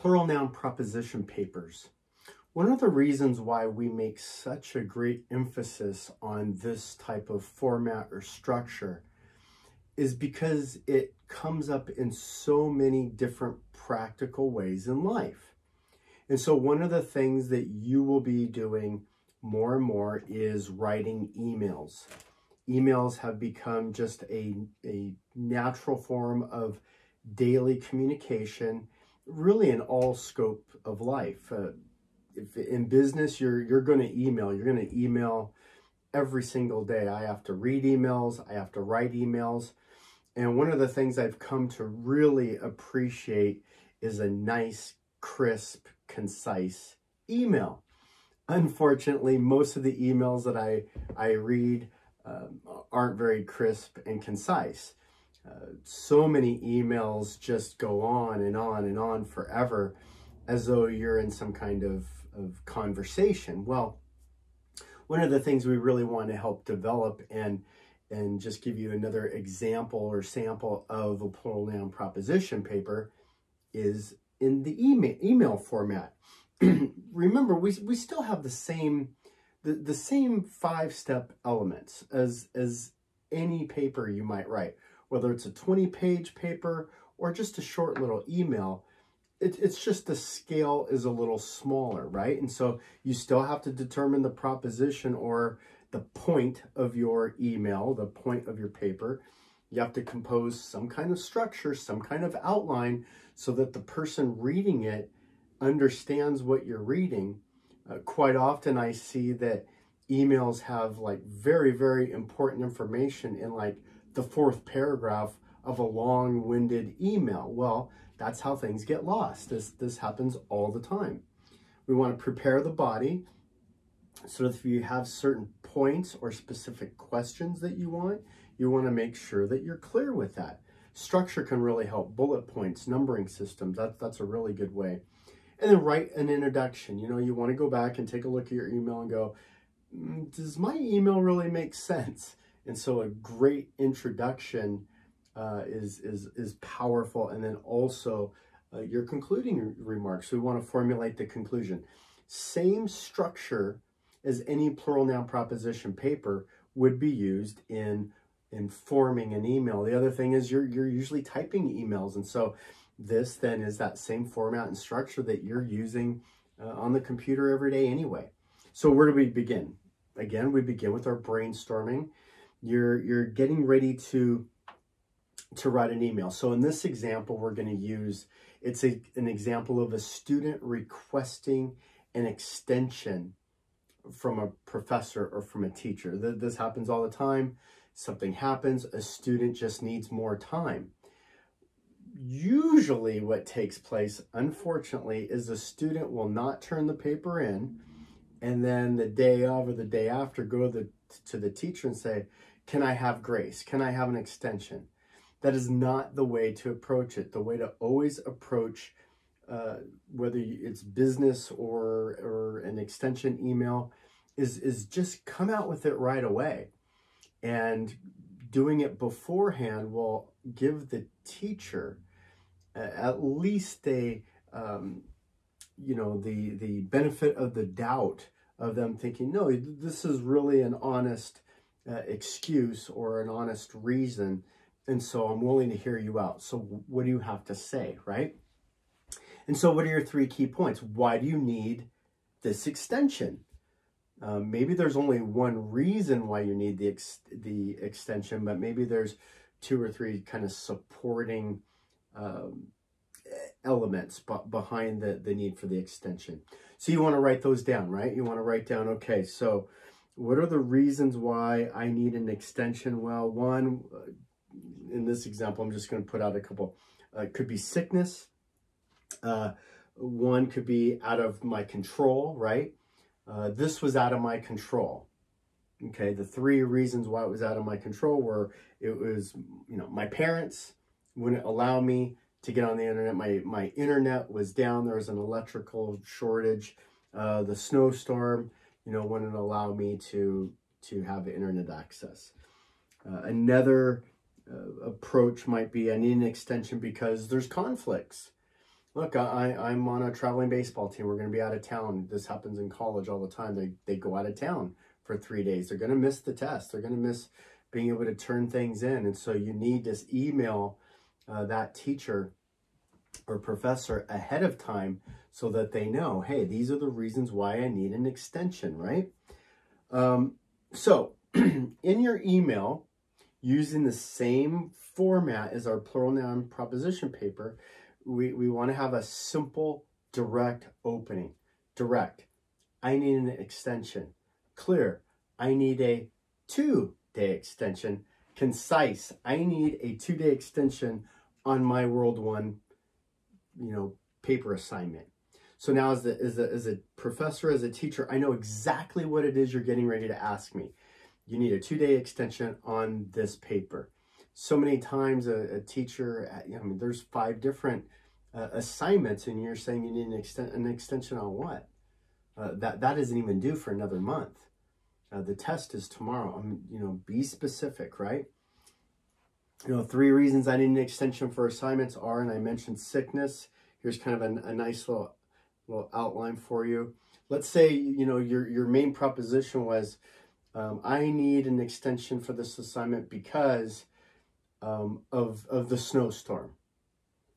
plural noun proposition papers. One of the reasons why we make such a great emphasis on this type of format or structure is because it comes up in so many different practical ways in life. And so one of the things that you will be doing more and more is writing emails. Emails have become just a, a natural form of daily communication, really in all scope of life. Uh, if in business you're you're going to email, you're going to email every single day. I have to read emails, I have to write emails. And one of the things I've come to really appreciate is a nice, crisp, concise email. Unfortunately, most of the emails that I, I read um, aren't very crisp and concise. So many emails just go on and on and on forever as though you're in some kind of of conversation. Well, one of the things we really want to help develop and and just give you another example or sample of a plural noun proposition paper is in the email email format. Remember, we we still have the same the, the same five step elements as as any paper you might write, whether it's a 20 page paper or just a short little email it, it's just the scale is a little smaller, right? And so you still have to determine the proposition or the point of your email, the point of your paper. You have to compose some kind of structure, some kind of outline so that the person reading it understands what you're reading. Uh, quite often I see that emails have like very, very important information in like the fourth paragraph of a long-winded email. Well, that's how things get lost. This, this happens all the time. We want to prepare the body so if you have certain points or specific questions that you want, you want to make sure that you're clear with that. Structure can really help. Bullet points, numbering systems, that, that's a really good way. And then write an introduction. You know, you want to go back and take a look at your email and go, mm, does my email really make sense? And so a great introduction uh, is, is, is powerful. And then also uh, your concluding remarks. We want to formulate the conclusion. Same structure as any plural noun proposition paper would be used in, in forming an email. The other thing is you're, you're usually typing emails. And so this then is that same format and structure that you're using uh, on the computer every day anyway. So where do we begin? Again, we begin with our brainstorming. You're, you're getting ready to to write an email. So in this example, we're going to use, it's a, an example of a student requesting an extension from a professor or from a teacher. This happens all the time. Something happens, a student just needs more time. Usually what takes place, unfortunately, is the student will not turn the paper in and then the day of or the day after go the, to the teacher and say, can I have grace? Can I have an extension? That is not the way to approach it. The way to always approach, uh, whether it's business or, or an extension email, is, is just come out with it right away. And doing it beforehand will give the teacher at least a, um, you know, the, the benefit of the doubt of them thinking, no, this is really an honest uh, excuse or an honest reason and so I'm willing to hear you out. So what do you have to say, right? And so what are your three key points? Why do you need this extension? Um, maybe there's only one reason why you need the, ex the extension, but maybe there's two or three kind of supporting um, elements behind the, the need for the extension. So you want to write those down, right? You want to write down, okay, so what are the reasons why I need an extension? Well, one, in this example, I'm just going to put out a couple. Uh, could be sickness. Uh, one could be out of my control, right? Uh, this was out of my control. Okay, the three reasons why it was out of my control were it was, you know, my parents wouldn't allow me to get on the internet. My, my internet was down. There was an electrical shortage. Uh, the snowstorm, you know, wouldn't allow me to, to have internet access. Uh, another uh, approach might be I need an extension because there's conflicts. look, I, I'm on a traveling baseball team. We're going to be out of town. This happens in college all the time. They, they go out of town for three days. They're going to miss the test. They're going to miss being able to turn things in. And so you need to email uh, that teacher or professor ahead of time so that they know, hey, these are the reasons why I need an extension, right? Um, so in your email, using the same format as our plural noun proposition paper, we, we want to have a simple, direct opening. Direct. I need an extension. Clear. I need a two-day extension. Concise. I need a two-day extension on my World 1, you know, paper assignment. So now as, the, as, a, as a professor, as a teacher, I know exactly what it is you're getting ready to ask me. You need a two-day extension on this paper. So many times a, a teacher, I mean, there's five different uh, assignments and you're saying you need an, exten an extension on what? Uh, that, that isn't even due for another month. Uh, the test is tomorrow. I mean, you know, be specific, right? You know, three reasons I need an extension for assignments are, and I mentioned sickness. Here's kind of a, a nice little, little outline for you. Let's say, you know, your, your main proposition was, um, I need an extension for this assignment because um, of, of the snowstorm.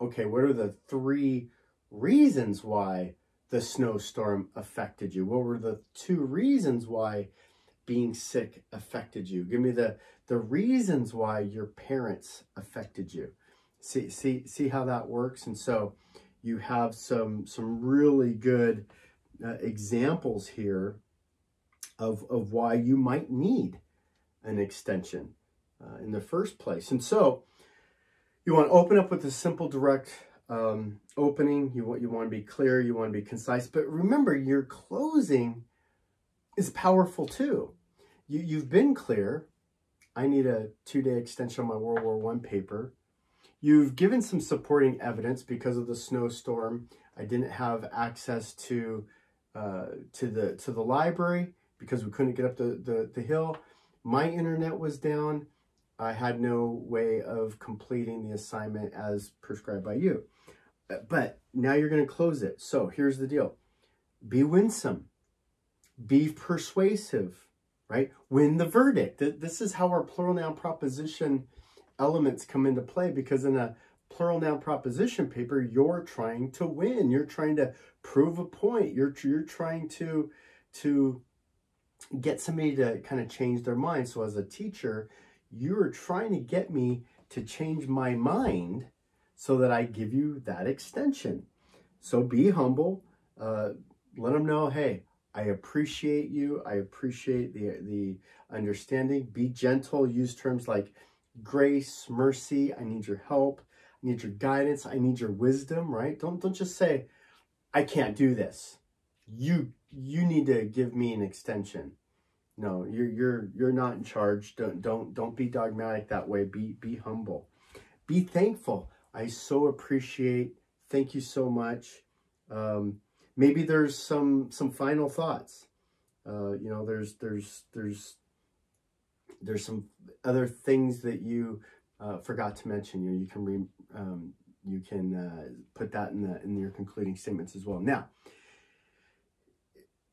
Okay, what are the three reasons why the snowstorm affected you? What were the two reasons why being sick affected you? Give me the, the reasons why your parents affected you. See, see, see how that works? And so you have some, some really good uh, examples here of, of why you might need an extension uh, in the first place. And so you want to open up with a simple, direct um, opening. You want, you want to be clear. You want to be concise. But remember, your closing is powerful too. You, you've been clear. I need a two-day extension on my World War One paper. You've given some supporting evidence because of the snowstorm. I didn't have access to uh, to the to the library because we couldn't get up the, the, the hill. My internet was down. I had no way of completing the assignment as prescribed by you. But now you're going to close it. So here's the deal. Be winsome. Be persuasive, right? Win the verdict. This is how our plural noun proposition elements come into play because in a plural noun proposition paper, you're trying to win. You're trying to prove a point. You're, you're trying to, to get somebody to kind of change their mind. So as a teacher, you're trying to get me to change my mind so that I give you that extension. So be humble. Uh, let them know, hey, I appreciate you. I appreciate the, the understanding. Be gentle. Use terms like grace, mercy. I need your help. I need your guidance. I need your wisdom, right? Don't, don't just say, I can't do this. You, you need to give me an extension. No, you're you're you're not in charge. Don't don't don't be dogmatic that way. Be be humble. Be thankful. I so appreciate. Thank you so much. Um, maybe there's some some final thoughts. Uh, you know, there's there's there's there's some other things that you uh, forgot to mention. You you can re, um, you can uh, put that in the in your concluding statements as well. Now,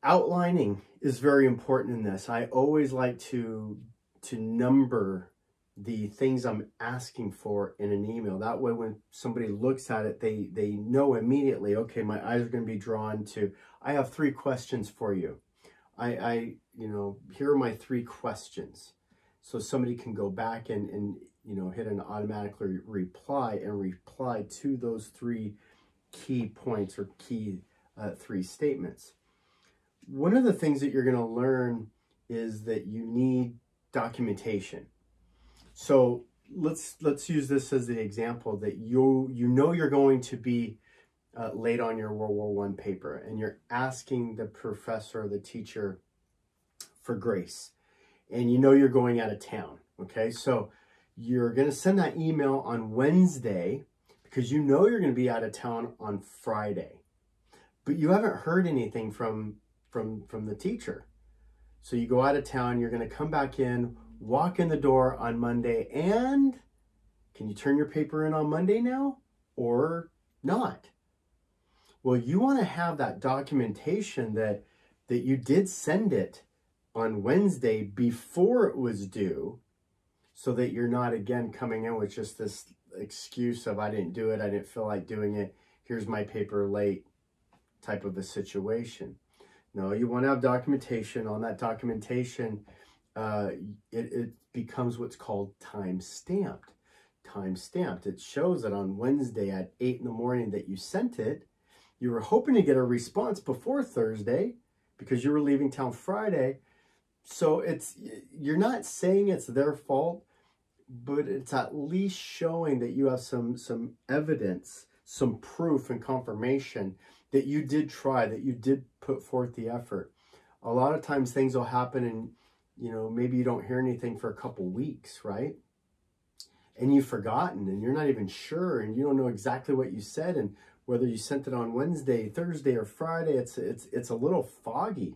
outlining is very important in this. I always like to to number the things I'm asking for in an email. That way when somebody looks at it, they they know immediately, okay, my eyes are going to be drawn to I have three questions for you. I I you know, here are my three questions. So somebody can go back and and you know, hit an automatically reply and reply to those three key points or key uh, three statements one of the things that you're going to learn is that you need documentation. So let's let's use this as the example that you you know you're going to be uh, late on your World War One paper, and you're asking the professor or the teacher for grace, and you know you're going out of town. Okay, so you're going to send that email on Wednesday because you know you're going to be out of town on Friday, but you haven't heard anything from from, from the teacher. So you go out of town, you're going to come back in, walk in the door on Monday, and can you turn your paper in on Monday now or not? Well, you want to have that documentation that that you did send it on Wednesday before it was due so that you're not again coming in with just this excuse of I didn't do it, I didn't feel like doing it, here's my paper late type of a situation. No, you want to have documentation. On that documentation, uh, it, it becomes what's called time stamped. Time stamped. It shows that on Wednesday at 8 in the morning that you sent it. You were hoping to get a response before Thursday because you were leaving town Friday. So it's you're not saying it's their fault, but it's at least showing that you have some some evidence, some proof and confirmation that you did try, that you did put forth the effort. A lot of times things will happen and you know, maybe you don't hear anything for a couple weeks, right? And you've forgotten and you're not even sure and you don't know exactly what you said and whether you sent it on Wednesday, Thursday, or Friday, it's it's it's a little foggy.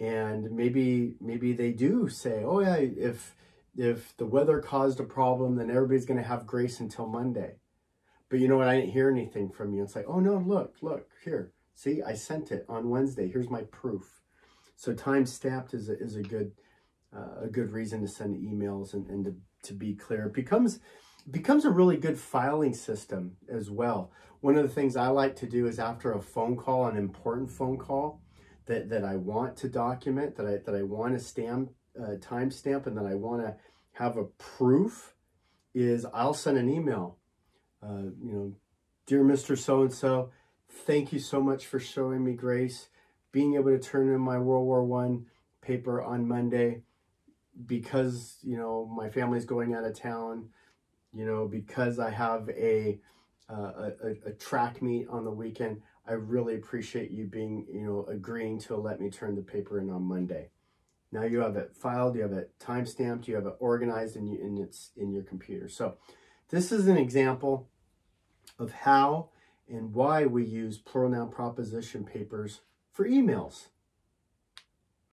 And maybe maybe they do say, oh yeah, if if the weather caused a problem, then everybody's going to have grace until Monday. But you know what? I didn't hear anything from you. It's like, oh no, look, look here. See, I sent it on Wednesday. Here's my proof. So time stamped is a, is a good uh, a good reason to send emails and, and to, to be clear. It becomes becomes a really good filing system as well. One of the things I like to do is after a phone call, an important phone call that, that I want to document, that I, that I want to stamp, uh, timestamp, and that I want to have a proof is I'll send an email. Uh, you know, dear Mr. So-and-so, thank you so much for showing me grace, being able to turn in my World War One paper on Monday because, you know, my family's going out of town you know, because I have a, uh, a, a track meet on the weekend, I really appreciate you being, you know, agreeing to let me turn the paper in on Monday. Now you have it filed, you have it time stamped, you have it organized, and, you, and it's in your computer. So this is an example of how and why we use plural noun proposition papers for emails.